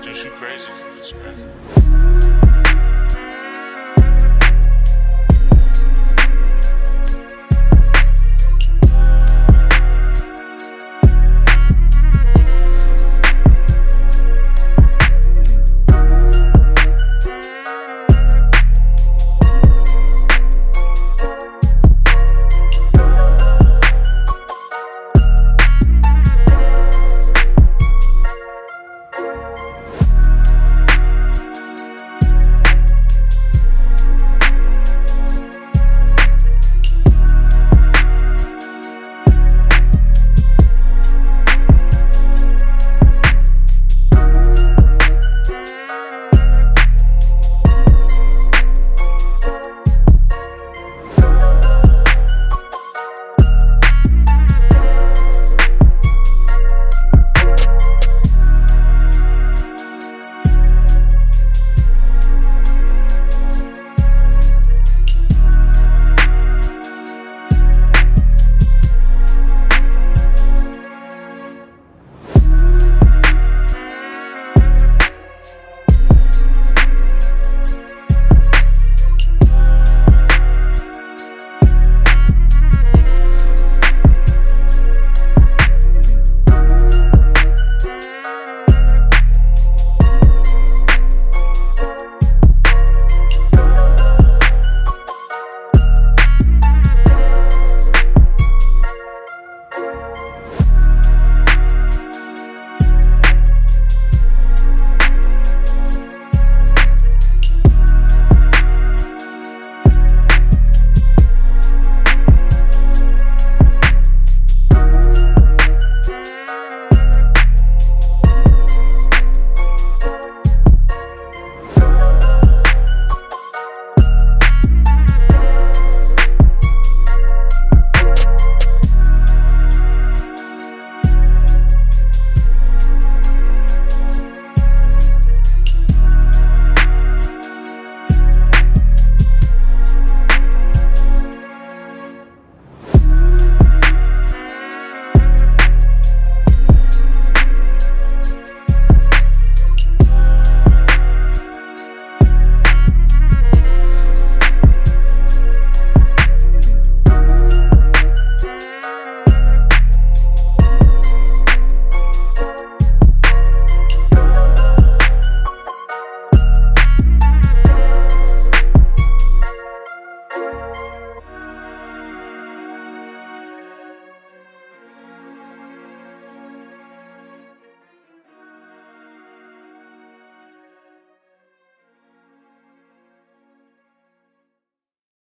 Just you crazy from this, man.